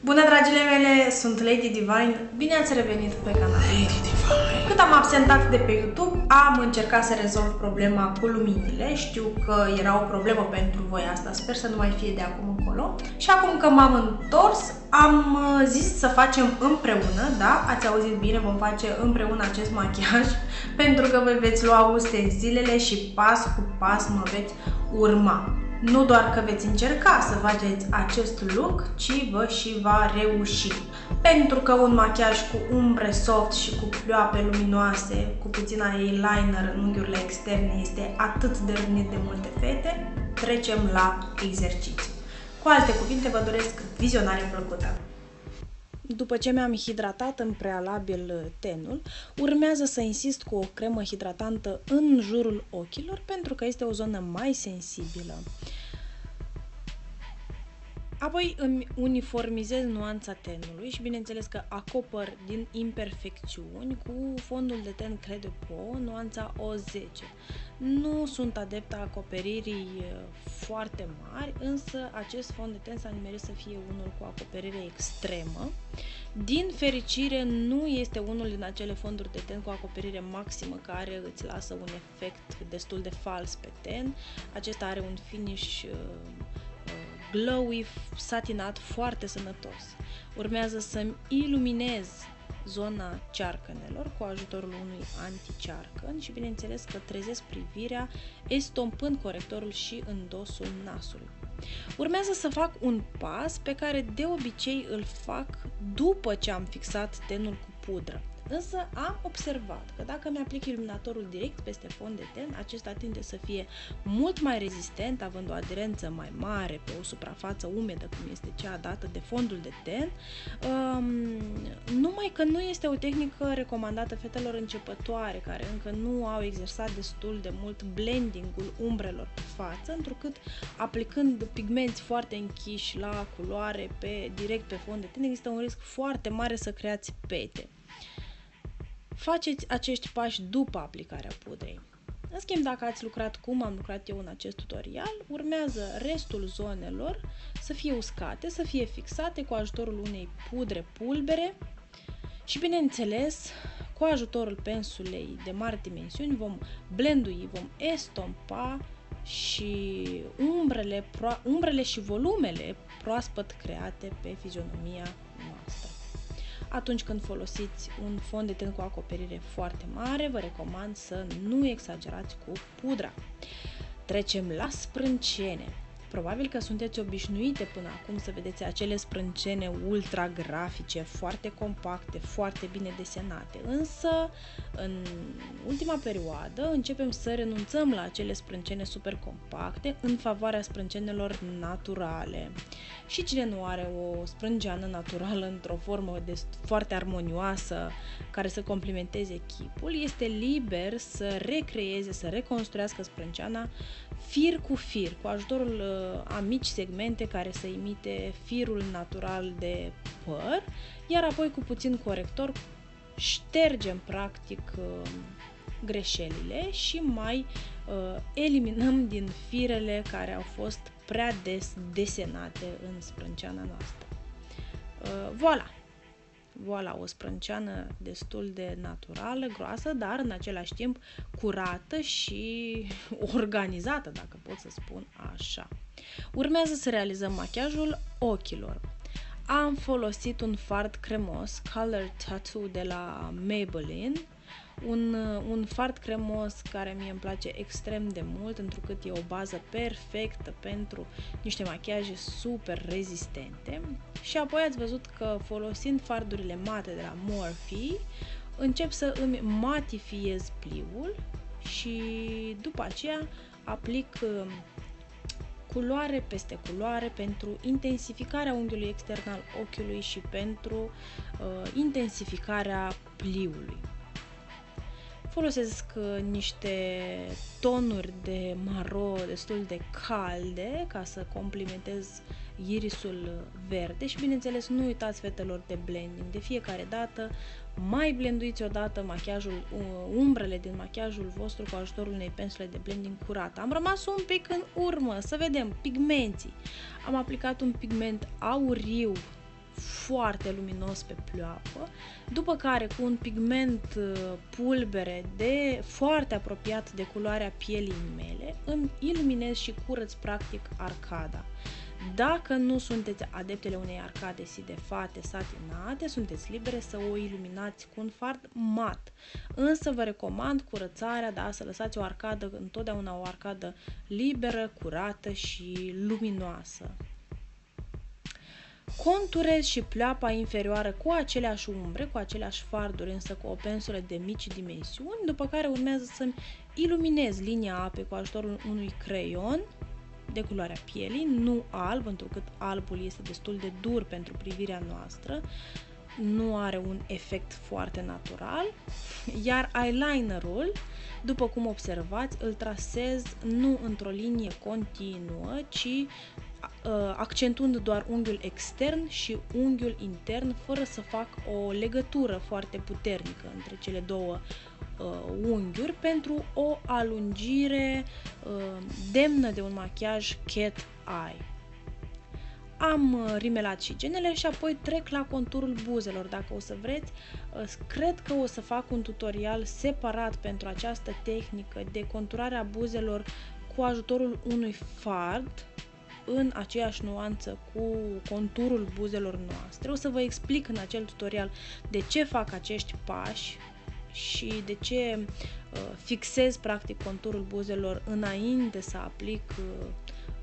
Bună, dragile mele! Sunt Lady Divine. Bine ați revenit pe canal. Lady Divine. Cât am absentat de pe YouTube, am încercat să rezolv problema cu luminile. Știu că era o problemă pentru voi asta, sper să nu mai fie de acum încolo. Și acum că m-am întors, am uh, zis să facem împreună, da? Ați auzit bine, vom face împreună acest machiaj, pentru că vă veți lua ustensilele și pas cu pas mă veți urma. Nu doar că veți încerca să faceți acest look, ci vă și va reuși. Pentru că un machiaj cu umbre soft și cu ploape luminoase, cu puțin eyeliner în unghiurile externe este atât de rănit de multe fete, trecem la exercițiu. Cu alte cuvinte, vă doresc vizionare plăcută! După ce mi-am hidratat în prealabil tenul, urmează să insist cu o cremă hidratantă în jurul ochilor pentru că este o zonă mai sensibilă. Apoi îmi uniformizez nuanța tenului și bineînțeles că acopăr din imperfecțiuni cu fondul de ten Crede Po, nuanța O10. Nu sunt adepta acoperirii foarte mari, însă acest fond de ten s-a nimerit să fie unul cu acoperire extremă. Din fericire, nu este unul din acele fonduri de ten cu acoperire maximă care îți lasă un efect destul de fals pe ten. Acesta are un finish glowy, satinat, foarte sănătos. Urmează să-mi iluminez zona cearcănelor cu ajutorul unui anti-cearcăn și bineînțeles că trezesc privirea estompând corectorul și în dosul nasului. Urmează să fac un pas pe care de obicei îl fac după ce am fixat tenul cu pudră. Însă am observat că dacă mi-aplic iluminatorul direct peste fond de ten, acesta tinde să fie mult mai rezistent, având o aderență mai mare pe o suprafață umedă, cum este cea dată de fondul de ten, um, numai că nu este o tehnică recomandată fetelor începătoare, care încă nu au exersat destul de mult blendingul umbrelor pe față, întrucât aplicând pigmenți foarte închiși la culoare pe, direct pe fond de ten, există un risc foarte mare să creați pete. Faceți acești pași după aplicarea pudrei. În schimb, dacă ați lucrat cum am lucrat eu în acest tutorial, urmează restul zonelor să fie uscate, să fie fixate cu ajutorul unei pudre pulbere și, bineînțeles, cu ajutorul pensulei de mari dimensiuni vom blendui, vom estompa și umbrele, umbrele și volumele proaspăt create pe fizionomia noastră. Atunci când folosiți un fond de ten cu acoperire foarte mare, vă recomand să nu exagerați cu pudra. Trecem la sprâncene. Probabil că sunteți obișnuite până acum să vedeți acele sprâncene ultra grafice, foarte compacte, foarte bine desenate, însă în ultima perioadă începem să renunțăm la acele sprâncene super compacte în favoarea sprâncenelor naturale. Și cine nu are o sprânceană naturală într-o formă de foarte armonioasă care să complementeze chipul, este liber să recreeze, să reconstruiască sprânceana fir cu fir, cu ajutorul uh, a mici segmente care să imite firul natural de păr, iar apoi cu puțin corector ștergem practic uh, greșelile și mai uh, eliminăm din firele care au fost prea des desenate în sprânceana noastră. Uh, voilà! Voila, o sprânceană destul de naturală, groasă, dar în același timp curată și organizată, dacă pot să spun așa. Urmează să realizăm machiajul ochilor. Am folosit un fard cremos Color Tattoo de la Maybelline un, un fard cremos care mie îmi place extrem de mult, întrucât e o bază perfectă pentru niște machiaje super rezistente. Și apoi ați văzut că folosind fardurile mate de la Morphe, încep să îmi matifiez pliul și după aceea aplic um, culoare peste culoare pentru intensificarea unghiului extern al ochiului și pentru uh, intensificarea pliului. Folosesc uh, niște tonuri de maro destul de calde ca să complementez irisul verde și bineînțeles nu uitați fetelor de blending. De fiecare dată mai blenduiți odată machiajul, uh, umbrele din machiajul vostru cu ajutorul unei pensule de blending curată. Am rămas un pic în urmă, să vedem, pigmenții. Am aplicat un pigment auriu foarte luminos pe pleoapă, după care cu un pigment uh, pulbere de foarte apropiat de culoarea pielii mele, îmi iluminez și curăț practic arcada. Dacă nu sunteți adeptele unei arcade fate satinate, sunteți libere să o iluminați cu un fard mat. Însă vă recomand curățarea, da, să lăsați o arcadă, întotdeauna o arcadă liberă, curată și luminoasă. Conturez și pleoapa inferioară cu aceleași umbre, cu aceleași farduri, însă cu o pensulă de mici dimensiuni, după care urmează să-mi iluminez linia apei cu ajutorul unui creion de culoarea pielii, nu alb, întrucât albul este destul de dur pentru privirea noastră, nu are un efect foarte natural, iar eyelinerul, după cum observați, îl trasez nu într-o linie continuă, ci Uh, accentuând doar unghiul extern și unghiul intern, fără să fac o legătură foarte puternică între cele două uh, unghiuri pentru o alungire uh, demnă de un machiaj cat eye. Am uh, rimelat și genele și apoi trec la conturul buzelor. Dacă o să vreți, uh, cred că o să fac un tutorial separat pentru această tehnică de conturare a buzelor cu ajutorul unui fard în aceeași nuanță cu conturul buzelor noastre. O să vă explic în acel tutorial de ce fac acești pași și de ce uh, fixez practic conturul buzelor înainte să aplic uh,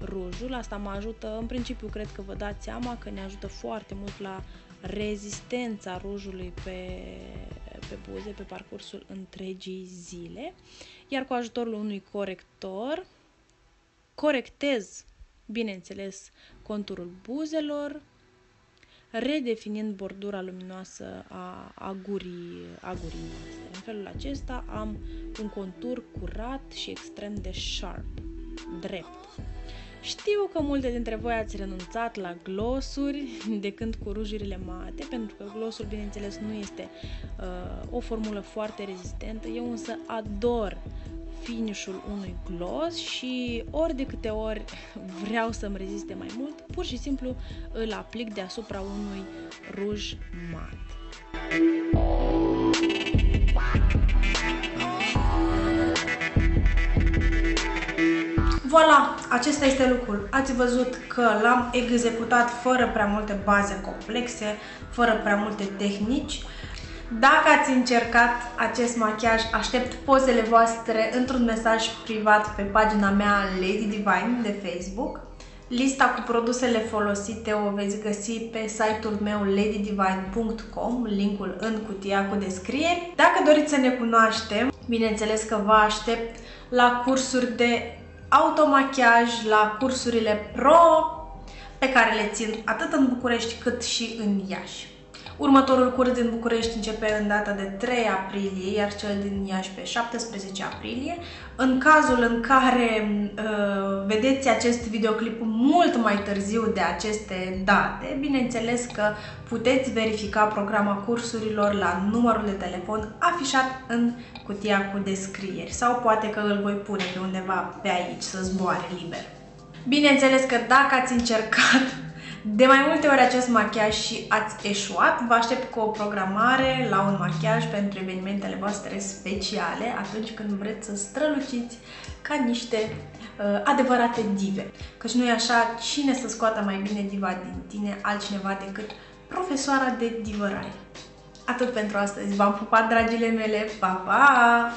rujul. Asta mă ajută, în principiu cred că vă dați seama că ne ajută foarte mult la rezistența rujului pe, pe buze pe parcursul întregii zile. Iar cu ajutorul unui corector corectez bineînțeles, conturul buzelor, redefinind bordura luminoasă a, a, gurii, a gurii noastre. În felul acesta am un contur curat și extrem de sharp, drept. Știu că multe dintre voi ați renunțat la glosuri de când cu rujurile mate, pentru că glosul, bineînțeles, nu este uh, o formulă foarte rezistentă. Eu însă ador finișul unui gloss și ori de câte ori vreau să-mi reziste mai mult, pur și simplu îl aplic deasupra unui ruj mat. Voilà, acesta este lucrul. Ați văzut că l-am executat fără prea multe baze complexe, fără prea multe tehnici. Dacă ați încercat acest machiaj, aștept pozele voastre într-un mesaj privat pe pagina mea Lady Divine de Facebook. Lista cu produsele folosite o veți găsi pe site-ul meu ladydivine.com, linkul în cutia cu descrieri. Dacă doriți să ne cunoaștem, bineînțeles că vă aștept la cursuri de automachiaj, la cursurile pro pe care le țin atât în București cât și în Iași. Următorul curs din București începe în data de 3 aprilie, iar cel din Iași pe 17 aprilie. În cazul în care uh, vedeți acest videoclip mult mai târziu de aceste date, bineînțeles că puteți verifica programa cursurilor la numărul de telefon afișat în cutia cu descrieri sau poate că îl voi pune pe undeva pe aici să zboare liber. Bineînțeles că dacă ați încercat de mai multe ori acest machiaj și ați eșuat, vă aștept cu o programare la un machiaj pentru evenimentele voastre speciale, atunci când vreți să străluciți ca niște uh, adevărate dive. Căci nu e așa, cine să scoată mai bine diva din tine altcineva decât profesoara de divărai. Atât pentru astăzi. V-am pupat, dragile mele. Pa, pa!